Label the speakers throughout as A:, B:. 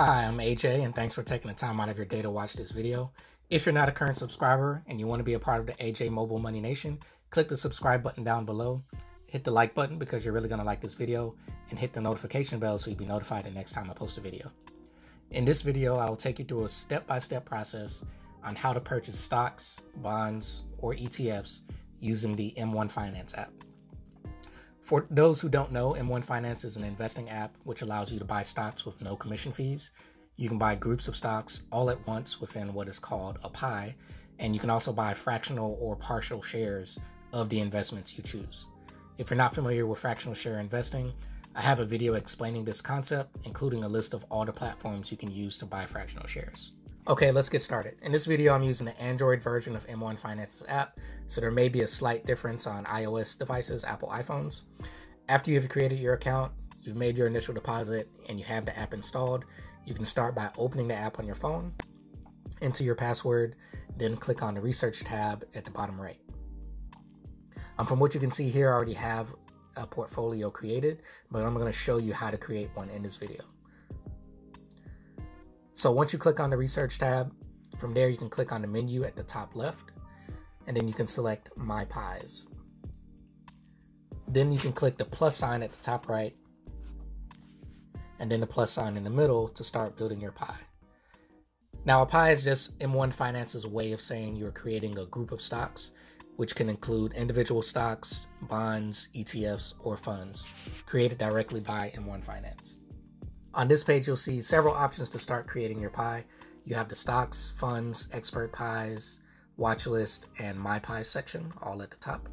A: Hi, I'm AJ, and thanks for taking the time out of your day to watch this video. If you're not a current subscriber and you want to be a part of the AJ Mobile Money Nation, click the subscribe button down below. Hit the like button because you're really going to like this video, and hit the notification bell so you'll be notified the next time I post a video. In this video, I will take you through a step-by-step process on how to purchase stocks, bonds, or ETFs using the M1 Finance app. For those who don't know, M1 Finance is an investing app which allows you to buy stocks with no commission fees. You can buy groups of stocks all at once within what is called a pie, and you can also buy fractional or partial shares of the investments you choose. If you're not familiar with fractional share investing, I have a video explaining this concept, including a list of all the platforms you can use to buy fractional shares. Okay, let's get started. In this video, I'm using the Android version of M1 Finance's app, so there may be a slight difference on iOS devices, Apple iPhones. After you've created your account, you've made your initial deposit, and you have the app installed, you can start by opening the app on your phone, enter your password, then click on the research tab at the bottom right. Um, from what you can see here, I already have a portfolio created, but I'm going to show you how to create one in this video. So once you click on the research tab, from there you can click on the menu at the top left, and then you can select My Pies. Then you can click the plus sign at the top right, and then the plus sign in the middle to start building your pie. Now, a pie is just M1 Finance's way of saying you're creating a group of stocks, which can include individual stocks, bonds, ETFs, or funds created directly by M1 Finance. On this page, you'll see several options to start creating your pie. You have the stocks, funds, expert pies, watch list, and my pie section all at the top.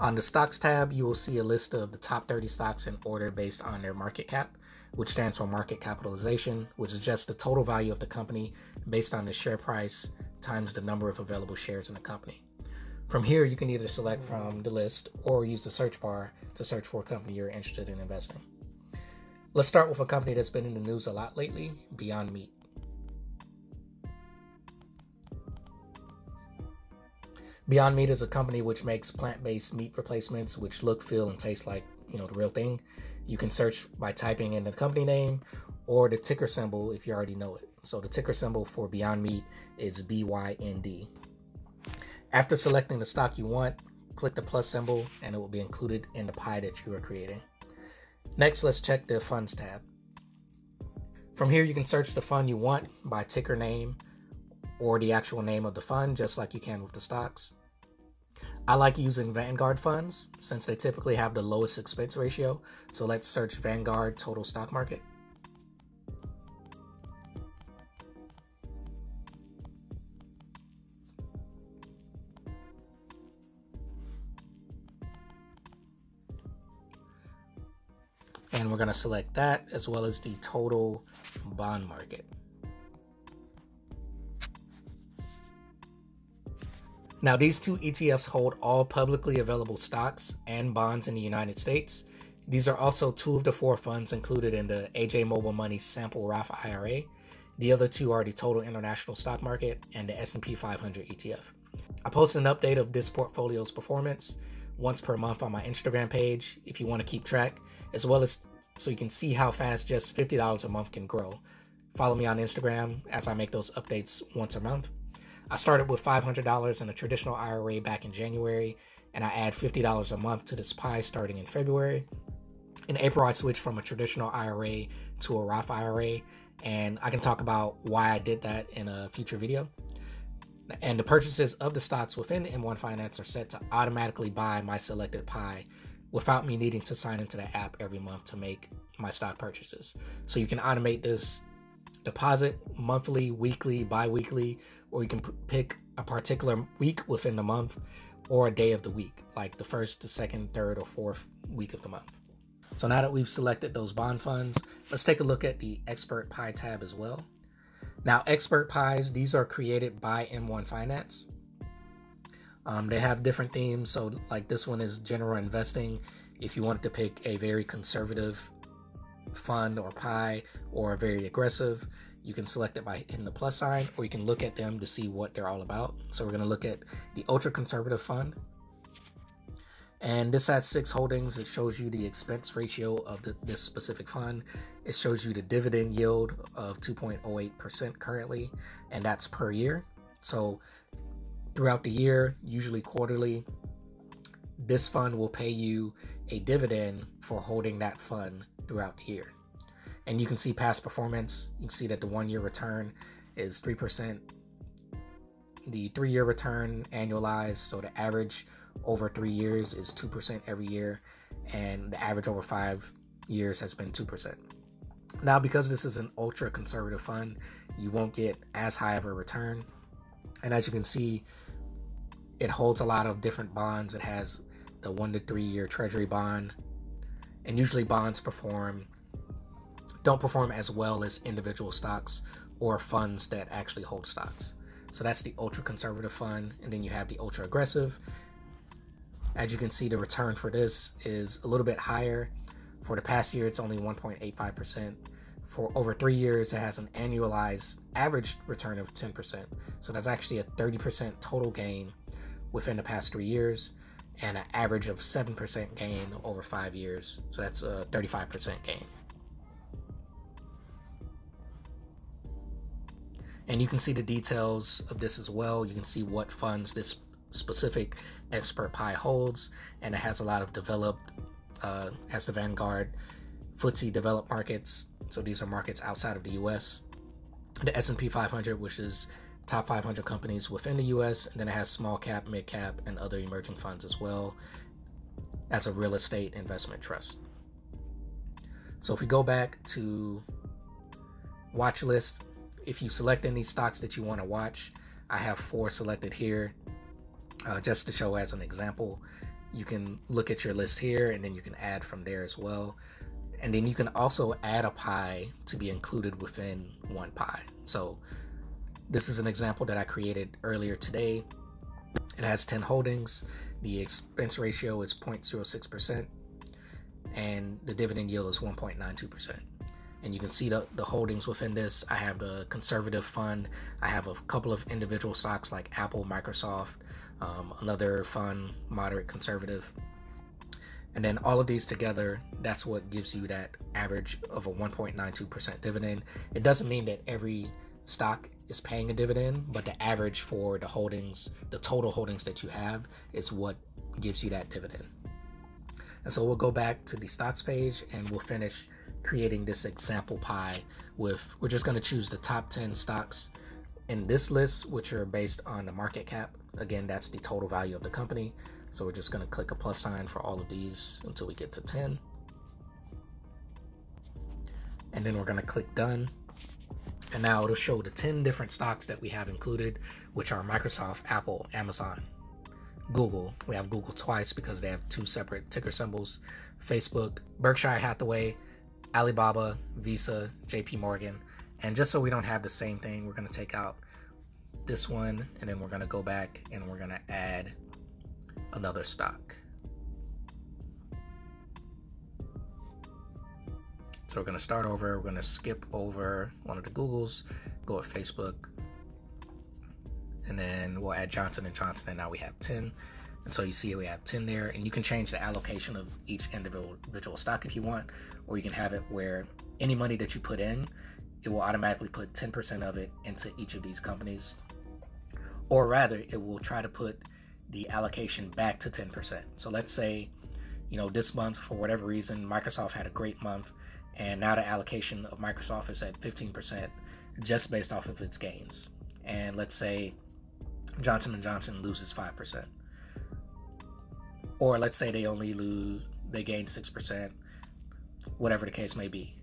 A: On the stocks tab, you will see a list of the top 30 stocks in order based on their market cap, which stands for market capitalization, which is just the total value of the company based on the share price times the number of available shares in the company. From here, you can either select from the list or use the search bar to search for a company you're interested in investing. Let's start with a company that's been in the news a lot lately Beyond Meat. Beyond Meat is a company which makes plant-based meat replacements which look, feel, and taste like, you know, the real thing. You can search by typing in the company name or the ticker symbol if you already know it. So the ticker symbol for Beyond Meat is BYND. After selecting the stock you want, click the plus symbol and it will be included in the pie that you are creating. Next, let's check the Funds tab. From here, you can search the fund you want by ticker name or the actual name of the fund, just like you can with the stocks. I like using Vanguard funds since they typically have the lowest expense ratio. So let's search Vanguard Total Stock Market. We're going to select that as well as the total bond market. Now, these two ETFs hold all publicly available stocks and bonds in the United States. These are also two of the four funds included in the AJ Mobile Money Sample Roth IRA. The other two are the Total International Stock Market and the S&P 500 ETF. I post an update of this portfolio's performance once per month on my Instagram page if you want to keep track, as well as so you can see how fast just $50 a month can grow. Follow me on Instagram as I make those updates once a month. I started with $500 in a traditional IRA back in January, and I add $50 a month to this pie starting in February. In April, I switched from a traditional IRA to a Roth IRA, and I can talk about why I did that in a future video. And the purchases of the stocks within the M1 Finance are set to automatically buy my selected pie without me needing to sign into the app every month to make my stock purchases. So you can automate this deposit monthly, weekly, bi weekly, or you can p- pick a particular week within the month or a day of the week, like the first, the second, third, or fourth week of the month. So now that we've selected those bond funds, let's take a look at the Expert Pie tab as well. Now, Expert Pies, these are created by M1 Finance. Um, they have different themes. So, like this one is general investing. If you wanted to pick a very conservative fund or pie or very aggressive, you can select it by hitting the plus sign, or you can look at them to see what they're all about. So, we're going to look at the ultra conservative fund. And this has six holdings. It shows you the expense ratio of the, this specific fund. It shows you the dividend yield of 2.08% currently, and that's per year. So throughout the year, usually quarterly, this fund will pay you a dividend for holding that fund throughout the year. And you can see past performance. You can see that the one year return is 3%. The three year return annualized, so the average over three years is 2% every year, and the average over five years has been 2%. Now, because this is an ultra conservative fund, you won't get as high of a return. And as you can see, it holds a lot of different bonds. It has the one to three year treasury bond, and usually bonds perform don't perform as well as individual stocks or funds that actually hold stocks. So that's the ultra conservative fund, and then you have the ultra aggressive. As you can see, the return for this is a little bit higher. For the past year, it's only 1.85%. For over three years, it has an annualized average return of 10%. So that's actually a 30% total gain within the past three years and an average of 7% gain over five years. So that's a 35% gain. And you can see the details of this as well. You can see what funds this specific expert pie holds, and it has a lot of developed, uh, has the Vanguard FTSE developed markets. So these are markets outside of the U.S. The S&P 500, which is top 500 companies within the US, and then it has small cap, mid cap, and other emerging funds as well as a real estate investment trust. So if we go back to watch list, if you select any stocks that you want to watch, I have four selected here uh, just to show as an example. You can look at your list here and then you can add from there as well. And then you can also add a pie to be included within one pie. So this is an example that I created earlier today. It has 10 holdings. The expense ratio is 0.06%, and the dividend yield is 1.92%. And you can see the, the holdings within this. I have the conservative fund. I have a couple of individual stocks like Apple, Microsoft, um, another fund, moderate conservative. And then all of these together, that's what gives you that average of a 1.92% dividend. It doesn't mean that every stock is paying a dividend, but the average for the holdings, the total holdings that you have, is what gives you that dividend. And so we'll go back to the stocks page and we'll finish creating this example pie with, we're just going to choose the top 10 stocks in this list, which are based on the market cap. Again, that's the total value of the company. So we're just going to click a plus sign for all of these until we get to 10. And then we're going to click done. And now it'll show the 10 different stocks that we have included, which are Microsoft, Apple, Amazon, Google. We have Google twice because they have two separate ticker symbols. Facebook, Berkshire Hathaway, Alibaba, Visa, JP Morgan. And just so we don't have the same thing, we're going to take out this one and then we're going to go back and we're going to add another stock. So we're to start over. We're to skip over one of the Googles, go with Facebook, and then we'll add Johnson and Johnson, and now we have 10. And so you see we have 10 there, and you can change the allocation of each individual stock if you want, or you can have it where any money that you put in, it will automatically put 10% of it into each of these companies. Or rather, it will try to put the allocation back to 10%. So let's say, you know, this month, for whatever reason, Microsoft had a great month and now the allocation of Microsoft is at 15% just based off of its gains. And let's say Johnson and Johnson loses 5%. Or let's say they only lose they gain 6%, whatever the case may be.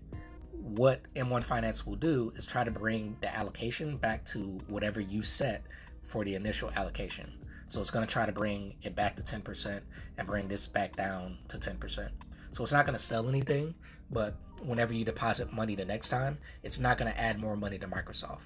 A: What M1 Finance will do is try to bring the allocation back to whatever you set for the initial allocation. So it's going to try to bring it back to 10% and bring this back down to 10%. So it's not going to sell anything, but whenever you deposit money the next time, it's not going to add more money to Microsoft.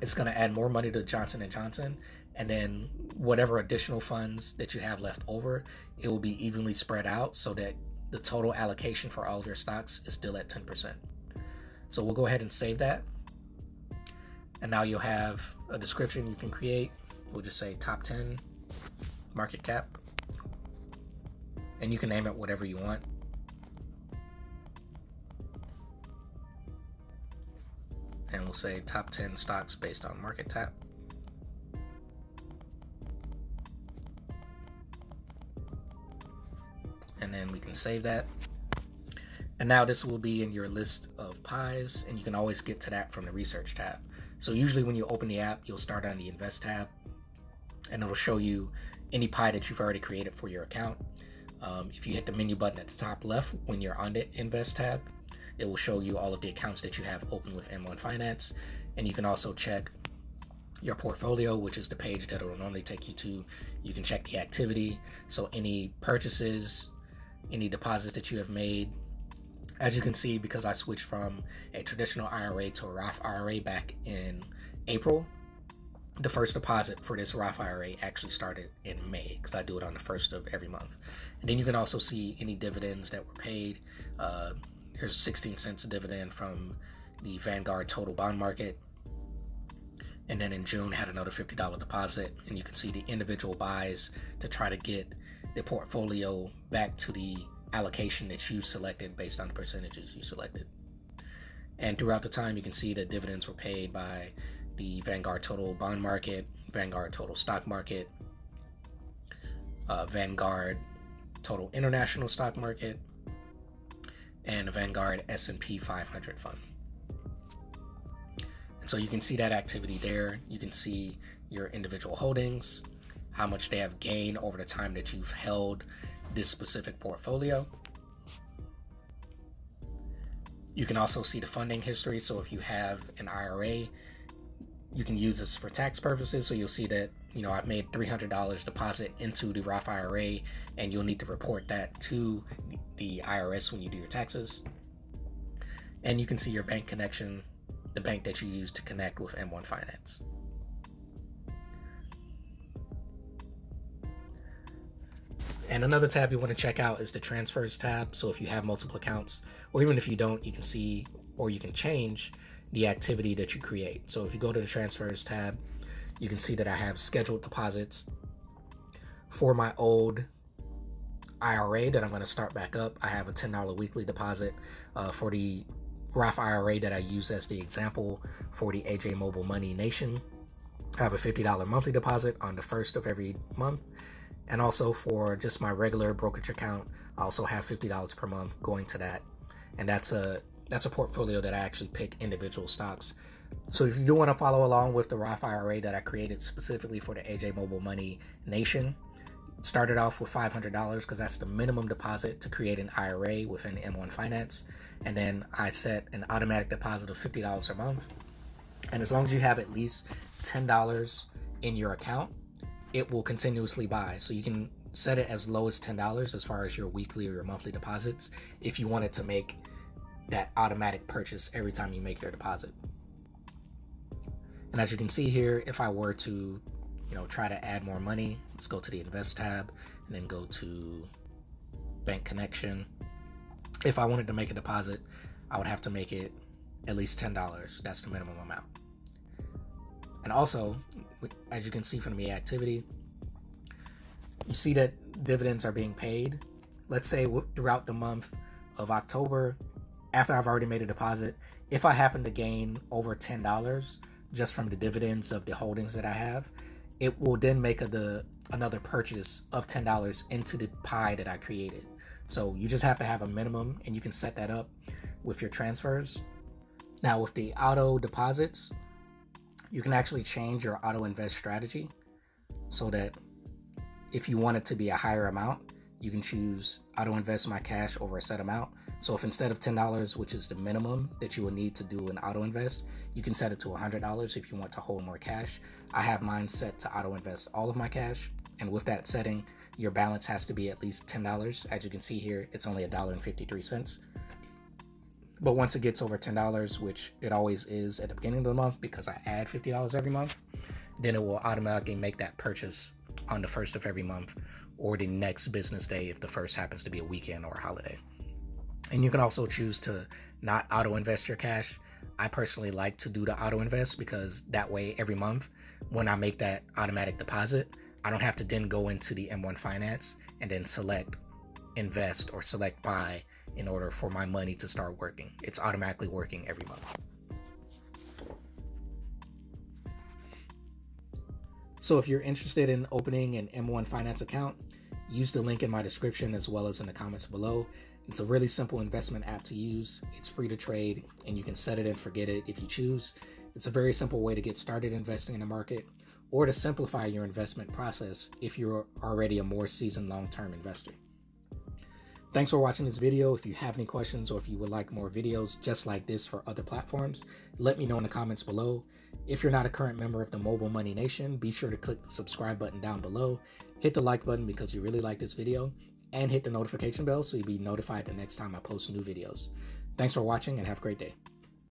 A: It's going to add more money to Johnson Johnson, and then whatever additional funds that you have left over, it will be evenly spread out so that the total allocation for all of your stocks is still at 10%. So we'll go ahead and save that. And now you'll have a description you can create. We'll just say top 10 market cap. and you can name it whatever you want. And we'll say top 10 stocks based on market cap. And then we can save that. And now this will be in your list of pies, and you can always get to that from the research tab. So usually when you open the app, you'll start on the invest tab, and it'll show you any pie that you've already created for your account. Um, if you hit the menu button at the top left when you're on the invest tab, it will show you all of the accounts that you have open with M1 Finance. And you can also check your portfolio, which is the page that it will normally take you to. You can check the activity. So any purchases, any deposits that you have made. As you can see, because I switched from a traditional IRA to a Roth IRA back in April, the first deposit for this Roth IRA actually started in May because I do it on the first of every month. And then you can also see any dividends that were paid. Uh, here's 16 cents dividend from the Vanguard Total Bond Market. And then in June had another $50 deposit, and you can see the individual buys to try to get the portfolio back to the allocation that you selected based on the percentages you selected. And throughout the time, you can see that dividends were paid by the Vanguard Total Bond Market, Vanguard Total Stock Market, uh, Vanguard Total International Stock Market, and the Vanguard S&P 500 fund. And so you can see that activity there. You can see your individual holdings, how much they have gained over the time that you've held this specific portfolio. You can also see the funding history. So if you have an IRA you can use this for tax purposes. So you'll see that, you know, I've made $300 deposit into the Roth IRA and you'll need to report that to the IRS when you do your taxes. And you can see your bank connection, the bank that you use to connect with M1 Finance. And another tab you want to check out is the transfers tab. So if you have multiple accounts, or even if you don't, you can see or you can change the activity that you create. So if you go to the transfers tab, you can see that I have scheduled deposits for my old IRA that I'm going to start back up. I have a $10 weekly deposit uh, for the Roth IRA that I use as the example for the AJ Mobile Money Nation. I have a $50 monthly deposit on the first of every month. And also for just my regular brokerage account, I also have $50 per month going to that. And that's a that's a portfolio that I actually pick individual stocks. So if you do want to follow along with the Roth IRA that I created specifically for the AJ Mobile Money Nation, started off with $500 because that's the minimum deposit to create an IRA within M1 Finance. And then I set an automatic deposit of $50 a month. And as long as you have at least $10 in your account, it will continuously buy. So you can set it as low as $10 as far as your weekly or your monthly deposits if you want it to make that automatic purchase every time you make their deposit. And as you can see here, if I were to, you know, try to add more money, let's go to the invest tab and then go to bank connection. If I wanted to make a deposit, I would have to make it at least $10. That's the minimum amount. And also, as you can see from the activity, you see that dividends are being paid. Let's say throughout the month of October, after I've already made a deposit, if I happen to gain over $10 just from the dividends of the holdings that I have, it will then make a, the another purchase of $10 into the pie that I created. So you just have to have a minimum and you can set that up with your transfers. Now with the auto deposits, you can actually change your auto invest strategy so that if you want it to be a higher amount, you can choose auto invest my cash over a set amount so if instead of $10, which is the minimum that you will need to do an auto invest, you can set it to $100 if you want to hold more cash. I have mine set to auto invest all of my cash. And with that setting, your balance has to be at least $10. As you can see here, it's only $1.53. But once it gets over $10, which it always is at the beginning of the month because I add $50 every month, then it will automatically make that purchase on the first of every month or the next business day if the first happens to be a weekend or a holiday. And you can also choose to not auto invest your cash. I personally like to do the auto invest because that way every month when I make that automatic deposit, I don't have to then go into the M1 Finance and then select invest or select buy in order for my money to start working. It's automatically working every month. So if you're interested in opening an M1 Finance account, use the link in my description as well as in the comments below. It's a really simple investment app to use. It's free to trade and you can set it and forget it if you choose. It's a very simple way to get started investing in the market or to simplify your investment process if you're already a more seasoned long-term investor. Thanks for watching this video. If you have any questions or if you would like more videos just like this for other platforms, let me know in the comments below. If you're not a current member of the Mobile Money Nation, be sure to click the subscribe button down below, hit the like button because you really like this video, and hit the notification bell so you'll be notified the next time I post new videos. Thanks for watching and have a great day.